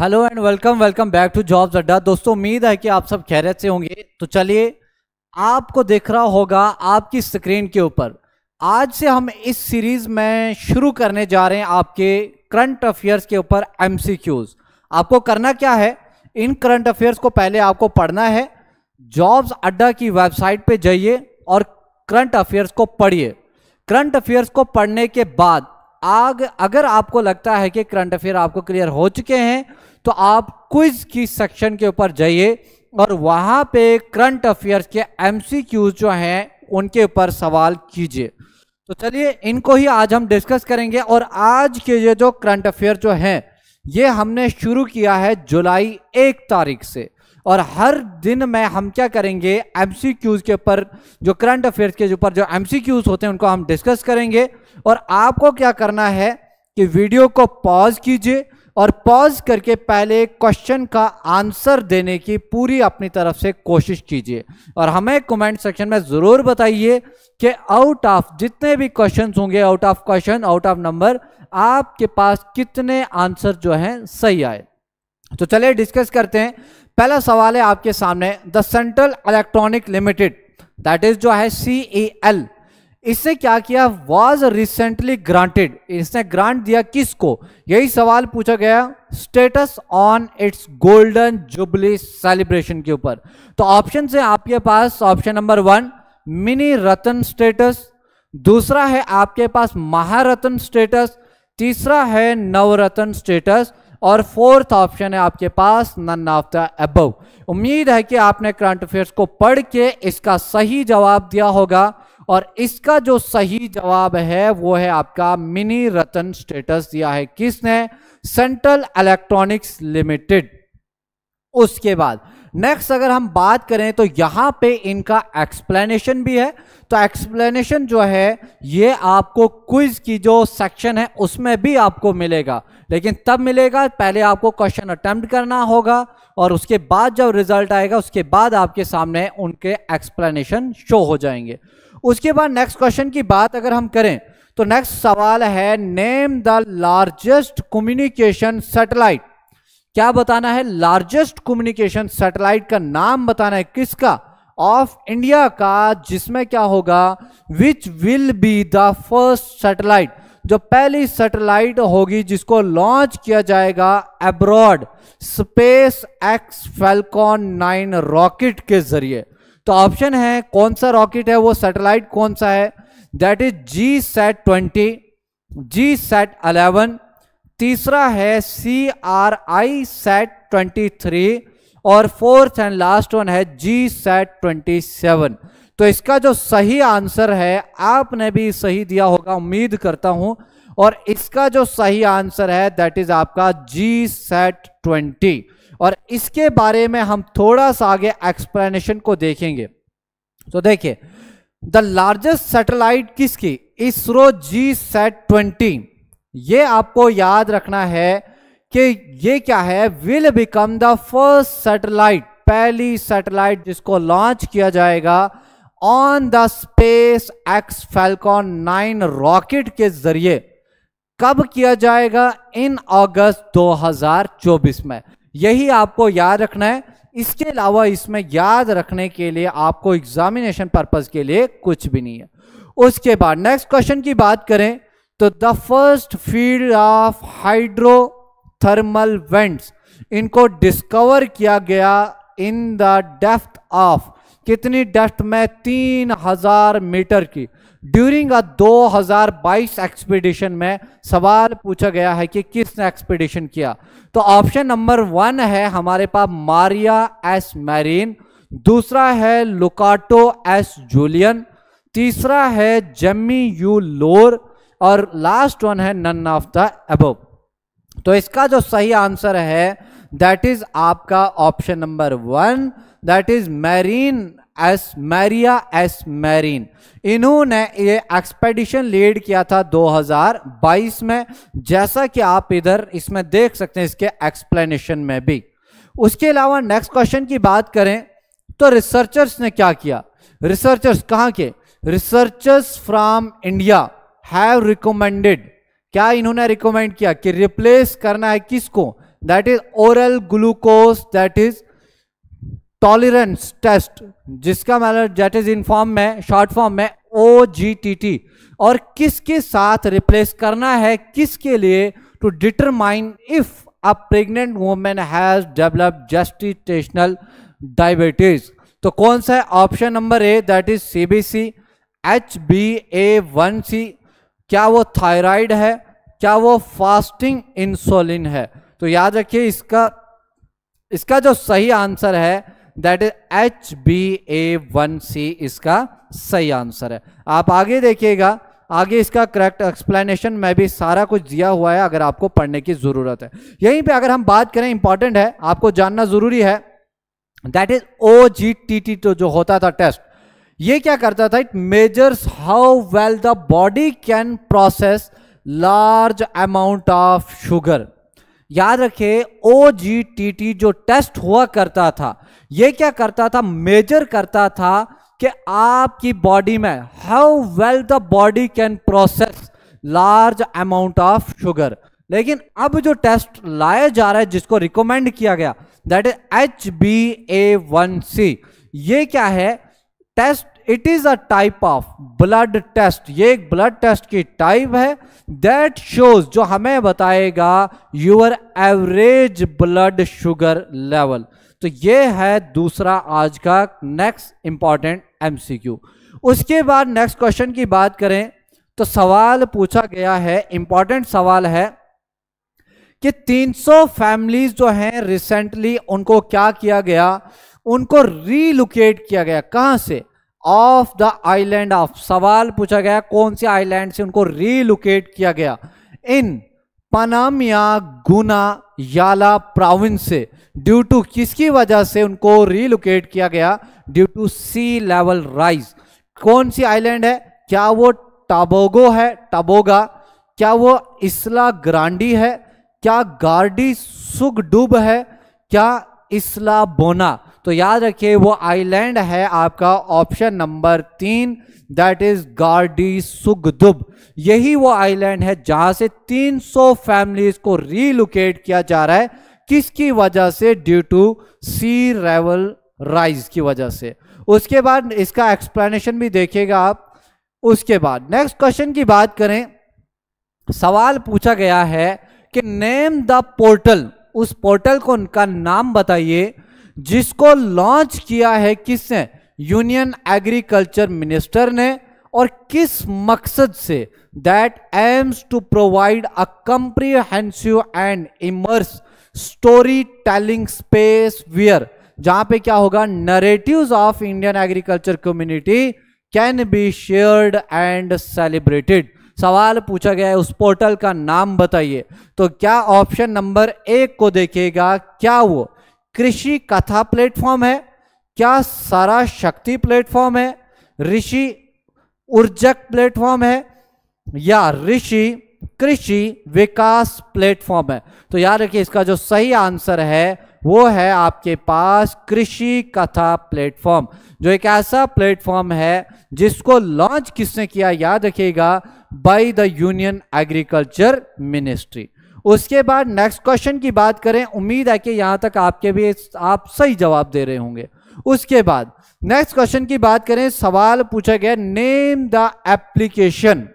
Hello and welcome welcome back to Jobs Adda दोस्तों, उम्मीद है कि आप सब खैरियत से होंगे। तो चलिए, आपको दिख रहा होगा आपकी स्क्रीन के ऊपर। आज से हम इस सीरीज़ में शुरू करने जा रहे हैं आपके करंट अफेयर्स के ऊपर एमसीक्यूज आपको करना क्या है? इन करंट अफेयर्स को पहले आपको पढ़ना है। जॉब्स अड्डा की वेबसाइट पर जाइए और करंट अफेयर्स को पढ़िए। करंट अफेयर्स को पढ़ने के बाद आग, अगर आपको लगता है कि करंट अफेयर आपको क्लियर हो चुके हैं तो आप क्विज की सेक्शन के ऊपर जाइए और वहाँ पे करंट अफेयर्स के एमसीक्यूज जो हैं, उनके ऊपर सवाल कीजिए। तो चलिए, इनको ही आज हम डिस्कस करेंगे और आज के ये जो करंट अफेयर जो हैं, ये हमने शुरू किया है जुलाई एक तारीख से। और हर दिन में हम क्या करेंगे एमसीक्यूज के ऊपर, जो करंट अफेयर्स के ऊपर जो एमसीक्यूज होते हैं, उनको हम डिस्कस करेंगे। और आपको क्या करना है कि वीडियो को पॉज कीजिए और पॉज करके पहले क्वेश्चन का आंसर देने की पूरी अपनी तरफ़ से कोशिश कीजिए। और हमें कमेंट सेक्शन में ज़रूर बताइए कि आउट ऑफ़ जितने भी क्वेश्चन होंगे out of question out of number आपके पास कितने आंसर जो हैं, सही आए। तो चलिए डिस्कस करते हैं। पहला सवाल है आपके सामने। The central electronic limited that is जो है सी एल इसने क्या किया? वॉज़ रिसेंटली ग्रांटेड इसने ग्रांट दिया किसको? यही सवाल पूछा गया status on its golden jubilee celebration के ऊपर। तो ऑप्शन है आपके पास option number one mini Ratna status दूसरा है आपके पास महारत्न स्टेटस तीसरा है नवरत्न स्टेटस और फोर्थ ऑप्शन है आपके पास नन ऑफ़ द एबव उम्मीद है कि आपने करंट अफेयर्स को पढ़ के इसका सही जवाब दिया होगा और इसका जो सही जवाब है, वो है आपका मिनी रतन स्टेटस दिया है किसने? सेंट्रल इलेक्ट्रॉनिक्स लिमिटेड उसके बाद नेक्स्ट अगर हम बात करें तो यहाँ पे इनका एक्सप्लेनेशन भी है। तो एक्सप्लेनेशन जो है, ये आपको क्विज की जो सेक्शन है, उसमें भी आपको मिलेगा। लेकिन तब मिलेगा, पहले आपको क्वेश्चन अटेम्प्ट करना होगा, और उसके बाद जब रिज़ल्ट आएगा, उसके बाद आपके सामने उनके एक्सप्लेनेशन शो हो जाएँगे। उसके बाद नेक्स्ट क्वेश्चन की बात अगर हम करें तो नेक्स्ट सवाल है name the largest communication satellite क्या बताना है? लार्जेस्ट कम्युनिकेशन सैटेलाइट का नाम बताना है किसका? ऑफ़ इंडिया का, जिसमें क्या होगा? Which will be the first satellite जो पहली सैटेलाइट होगी, जिसको लॉन्च किया जाएगा aboard SpaceX Falcon nine rocket के ज़रिए। तो ऑप्शन है, कौन सा रॉकेट है? वो सैटेलाइट कौन सा है? That is G sat twenty G sat eleven तीसरा है C R I sat twenty three और फोर्थ एंड लास्ट वन है जी सेट ट्वेंटी सेवन तो इसका जो सही आंसर है, आपने भी सही दिया होगा, उम्मीद करता हूँ। और इसका जो सही आंसर है दैट इज़ आपका जी सेट ट्वेंटी और इसके बारे में हम थोड़ा सा आगे एक्सप्लेनेशन को देखेंगे। तो देखिए द लार्जेस्ट सैटेलाइट किसकी? इसरो जी सेट ट्वेंटी ये आपको याद रखना है कि ये क्या है? Will become the first satellite पहली सैटेलाइट जिसको लॉन्च किया जाएगा on the SpaceX Falcon nine rocket के ज़रिए। कब किया जाएगा? इन अगस्त 2024 में। यही आपको याद रखना है। इसके अलावा इसमें याद रखने के लिए, आपको एग्जामिनेशन पर्पज के लिए कुछ भी नहीं है। उसके बाद नेक्स्ट क्वेश्चन की बात करें। तो the first field of hydrothermal vents इनको डिस्कवर किया गया इन द डेप्थ ऑफ़ कितनी डेप्थ में? तीन हज़ार मीटर की। ड्यूरिंग अ 2022 एक्सपीडिशन में सवाल पूछा गया है कि किसने एक्सपीडिशन किया? तो ऑप्शन नंबर वन है हमारे पास मारिया एस मैरिन दूसरा है लुकाटो एस जूलियन तीसरा है जम्मी यू लोर और लास्ट वन है नन ऑफ़ द अबव तो इसका जो सही आंसर है दैट इज़ आपका option number one that is Merian S Maria S Merian इन्होंने ये एक्सपेडिशन लीड किया था 2022 में। जैसा कि आप इधर इसमें देख सकते हैं इसके एक्सप्लेनेशन में भी। उसके अलावा नेक्स्ट क्वेश्चन की बात करें तो रिसर्चर्स ने क्या किया? रिसर्चर्स कहाँ के? Researchers from India have recommended क्या इन्होंने रिकमेंड किया कि रिप्लेस करना है किसको? That is oral glucose that is tolerance test जिसका मतलब दैट इज़ इन फॉर्म में शॉर्ट फॉर्म में ओ जी टी टी और किसके साथ रिप्लेस करना है, किसके लिए? To determine if a pregnant women has develop gestational diabetes तो कौन सा है? Option number A that is C B C H B A one C क्या वो थायराइड है? क्या वो फास्टिंग इंसुलिन है? तो याद रखिए इसका इसका जो सही आंसर है that is H B A one C इसका सही आंसर है। आप आगे देखिएगा, आगे इसका करेक्ट एक्सप्लेनेशन में भी सारा कुछ दिया हुआ है, अगर आपको पढ़ने की ज़रूरत है। यहीं पे अगर हम बात करें इंपॉर्टेंट है, आपको जानना ज़रूरी है that is O G T T तो जो होता था टेस्ट ये क्या करता था? It measures how well the body can process large amount of sugar याद रखिए ओ जी टी टी जो टेस्ट हुआ करता था, ये क्या करता था? मेजर करता था कि आपकी बॉडी में how well the body can process large amount of sugar लेकिन अब जो टेस्ट लाया जा रहा है, जिसको रिकमेंड किया गया that is H B A one C ये क्या है? Test it is a type of blood test ये एक ब्लड टेस्ट की टाइप है। दैट शोज़ जो हमें बताएगा your average blood sugar level तो ये है दूसरा आज का नेक्स्ट इंपॉर्टेंट एमसीक्यू उसके बाद नेक्स्ट क्वेश्चन की बात करें तो सवाल पूछा गया है इंपॉर्टेंट सवाल है कि 300 फैमिलीज़ जो हैं रिसेंटली उनको क्या किया गया? उनको रीलोकेट किया गया। कहाँ से? ऑफ़ द आइलैंड ऑफ़ सवाल पूछा गया, कौन से आइलैंड से उनको रीलोकेट किया गया? इन पनामिया गुना याला प्राविंस से। ड्यू टू किसकी वजह से उनको रीलोकेट किया गया? Due to sea level rise कौन सी आइलैंड है? क्या वो टाबोगो है? टाबोगा क्या वो इसला ग्रांडी है? क्या गार्डी सुगडुब है? क्या इसला बोना तो याद रखिए, वो आइलैंड है आपका ऑप्शन नंबर तीन दैट इज़ गार्डी सुगदुब यही वो आइलैंड है जहाँ से 300 फैमिलीज़ को रीलोकेट किया जा रहा है। किसकी वजह से? Due to sea level rise की वजह से। उसके बाद इसका एक्सप्लेनेशन भी देखिएगा आप। उसके बाद नेक्स्ट क्वेश्चन की बात करें। सवाल पूछा गया है कि नेम द पोर्टल उस पोर्टल को उनका नाम बताइए। जिसको लॉन्च किया है किसने? यूनियन एग्रीकल्चर मिनिस्टर ने। और किस मकसद से? That aims to provide a comprehensive and immersive storytelling space where जहाँ पे क्या होगा? Narratives of Indian agriculture community can be shared and celebrated सवाल पूछा गया है, उस पोर्टल का नाम बताइए। तो क्या ऑप्शन नंबर एक को देखिएगा क्या वो? कृषि कथा प्लेटफॉर्म है, क्या सारा शक्ति प्लेटफॉर्म है, ऋषि ऊर्जक प्लेटफॉर्म है, या ऋषि कृषि विकास प्लेटफॉर्म है? तो याद रखिए, इसका जो सही आंसर है, वो है आपके पास कृषि कथा प्लेटफॉर्म, जो एक ऐसा प्लेटफॉर्म है जिसको लॉन्च किसने किया? याद रखिएगा by the union agriculture ministry उसके बाद नेक्स्ट क्वेश्चन की बात करें, उम्मीद है कि यहाँ तक आपके भी आप सही जवाब दे रहे होंगे। उसके बाद नेक्स्ट क्वेश्चन की बात करें, सवाल पूछा गया नेम द एप्लीकेशन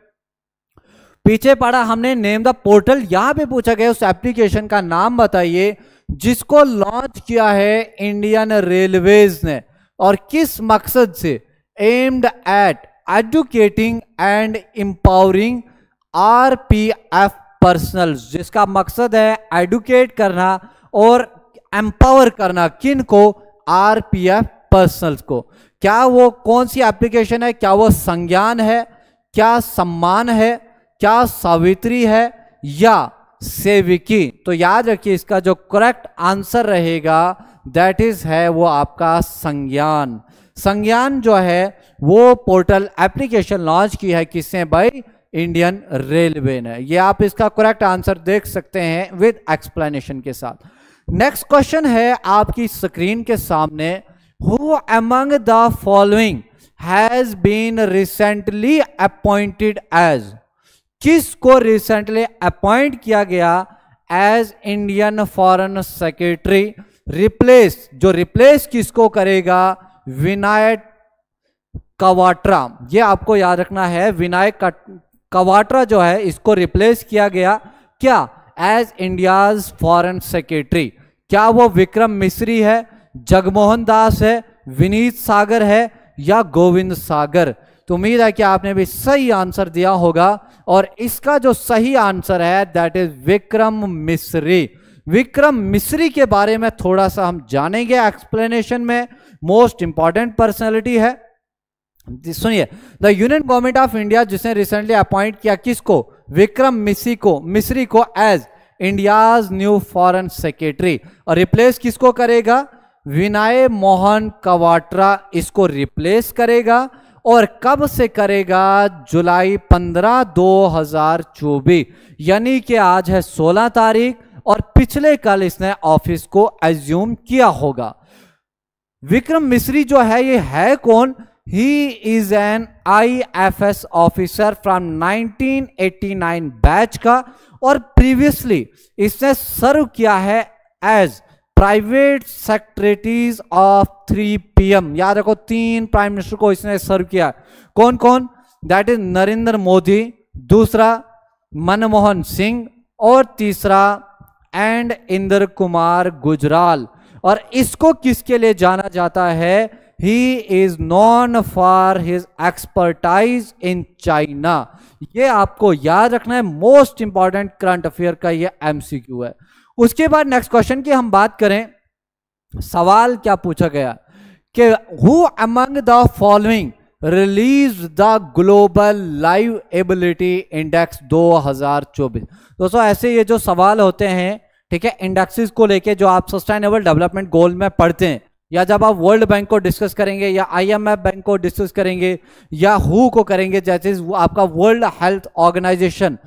पीछे पड़ा हमने नेम द पोर्टल यहाँ पे पूछा गया, उस एप्लीकेशन का नाम बताइए, जिसको लॉन्च किया है इंडियन रेलवेज ने, और किस मकसद से? Aimed at educating and empowering RPF personnel जिसका मकसद है एडुकेट करना और एम्पावर करना। किन को? आरपीएफ पर्सनल्स को। क्या वो कौन सी एप्लीकेशन है? क्या वो संज्ञान है? क्या सम्मान है? क्या सावित्री है? या सेविकी? तो याद रखिए, इसका जो करेक्ट आंसर रहेगा दैट इज़ है वो आपका संज्ञान। संज्ञान जो है, वो पोर्टल एप्लीकेशन लॉन्च की है किसने? भाई इंडियन रेलवे ने। ये आप इसका करेक्ट आंसर देख सकते हैं विद एक्सप्लेनेशन के साथ। नेक्स्ट क्वेश्चन है आपकी स्क्रीन के सामने who among the following has been recently appointed as किसको रिसेंटली अपॉइंट किया गया as Indian foreign secretary replace जो रिप्लेस किसको करेगा? विनायक कवाट्रा ये आपको याद रखना है विनायक कवाट्रा जो है, इसको रिप्लेस किया गया क्या? एज इंडियाज फॉरेन सेक्रेटरी क्या वो विक्रम मिश्री है, जगमोहन दास है, विनीत सागर है या गोविंद सागर? तो उम्मीद है कि आपने भी सही आंसर दिया होगा और इसका जो सही आंसर है दैट इज़ विक्रम मिश्री। विक्रम मिश्री के बारे में थोड़ा सा हम जानेंगे एक्सप्लेनेशन में। मोस्ट इंपॉर्टेंट पर्सनैलिटी है। सुनिए, the union government of India जिसने रिसेंटली अपॉइंट किया किसको? विक्रम मिश्री को मिश्री को as India's new foreign secretary. और रिप्लेस किसको करेगा? विनय मोहन कवाट्रा इसको रिप्लेस करेगा। और कब से करेगा? जुलाई 15 2024 यानी कि आज है 16 तारीख, और पिछले कल इसने ऑफ़िस को एज्यूम किया होगा। विक्रम मिश्री जो है, ये है कौन? An I F S officer from 1989 batch का और प्रीवियसली इसने सर्व किया है as private secretaries of three PM याद रखो, तीन प्राइम मिनिस्टर को इसने सर्व किया। कौन कौन? दैट इज़ नरेंद्र मोदी, दूसरा मनमोहन सिंह और तीसरा एंड इंद्र कुमार गुजराल। और इसको किसके लिए जाना जाता है? He is known for his expertise in China ये आपको याद रखना है मोस्ट इंपॉर्टेंट करंट अफेयर का ये एमसीक्यू है। उसके बाद नेक्स्ट क्वेश्चन की हम बात करें। सवाल क्या पूछा गया? कि who among the following release the global liveability index 2024 दोस्तों, ऐसे ये जो सवाल होते हैं, ठीक है इंडेक्सेस को लेके जो आप सस्टेनेबल डेवलपमेंट गोल में पढ़ते हैं या जब आप वर्ल्ड बैंक को डिस्कस करेंगे या आईएमएफ बैंक को डिस्कस करेंगे या हु को करेंगे जैसे आपका World Health Organization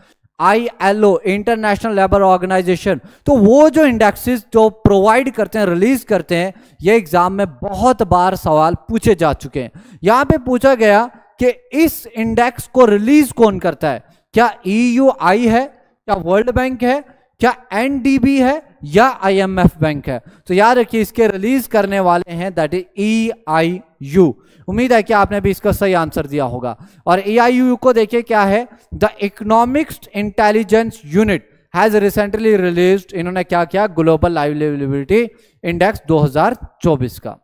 I L O International Labour Organization तो वो जो इंडेक्सेस जो प्रोवाइड करते हैं रिलीज़ करते हैं, ये एग्ज़ाम में बहुत बार सवाल पूछे जा चुके हैं। यहाँ पे पूछा गया कि इस इंडेक्स को रिलीज़ कौन करता है? क्या ई यू आई है? क्या वर्ल्ड बैंक है? क्या एनडीबी है? या आईएमएफ बैंक है। तो याद रखिए, इसके रिलीज़ करने वाले हैं that is E I U उम्मीद है कि आपने भी इसका सही आंसर दिया होगा। और ए आई यू को देखिए, क्या है? The Economics Intelligence Unit has recently release इन्होंने क्या किया? ग्लोबल लाइबिलिटी इंडेक्स 2024 का।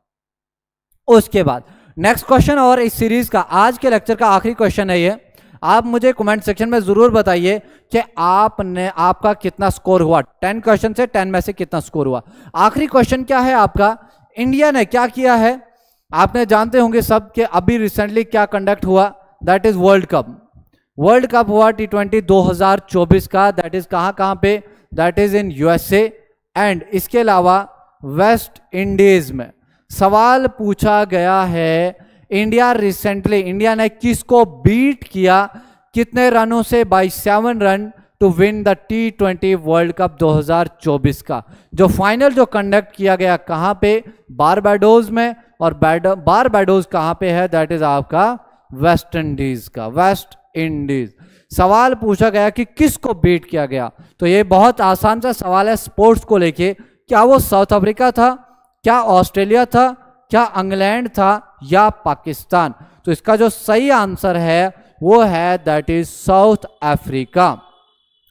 उसके बाद नेक्स्ट क्वेश्चन और इस सीरीज़ का, आज के लेक्चर का आखिरी क्वेश्चन है ये। आप मुझे कमेंट सेक्शन में ज़रूर बताइए कि आपने, आपका कितना स्कोर हुआ। टेन क्वेश्चन से टेन में से कितना स्कोर हुआ। आखिरी क्वेश्चन क्या है आपका? इंडिया ने क्या किया है? आपने जानते होंगे सब कि अभी रिसेंटली क्या कंडक्ट हुआ? That is World Cup World Cup हुआ टी ट्वेंटी का। दैट इज़ कहाँ कहाँ पे? That is in USA and इसके अलावा वेस्ट इंडीज में। सवाल पूछा गया है इंडिया रिसेंटली इंडिया ने किसको बीट किया? कितने रनों से? By seven run to win the T twenty World Cup 2024 का। जो फाइनल जो कंडक्ट किया गया कहाँ पे? बारबाडोज में। और बारबाडोज कहाँ पे है? दैट इज़ आपका वेस्ट इंडीज का। वेस्ट इंडीज सवाल पूछा गया कि किसको बीट किया गया? तो ये बहुत आसान सा सवाल है स्पोर्ट्स को लेके। क्या वो साउथ अफ्रीका था? क्या ऑस्ट्रेलिया था? क्या इंग्लैंड था? या पाकिस्तान। तो इसका जो सही आंसर है, वो है that is South Africa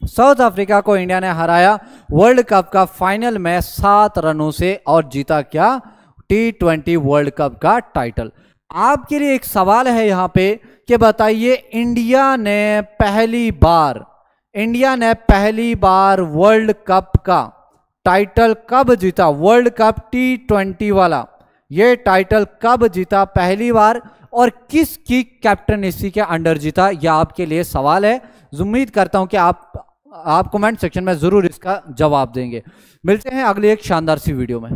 South Africa को इंडिया ने हराया। वर्ल्ड कप का फाइनल में सात रनों से और जीता क्या? टी ट्वेंटी वर्ल्ड कप का टाइटल आपके लिए एक सवाल है यहाँ पे कि बताइए इंडिया ने पहली बार इंडिया ने पहली बार वर्ल्ड कप का टाइटल कब जीता? वर्ल्ड कप टी ट्वेंटी वाला। ये टाइटल कब जीता पहली बार और किसकी कैप्टनसी के अंडर जीता, यह आपके लिए सवाल है। उम्मीद करता हूँ कि आप आप कमेंट सेक्शन में ज़रूर इसका जवाब देंगे। मिलते हैं अगले एक शानदार सी वीडियो में।